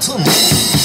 特么！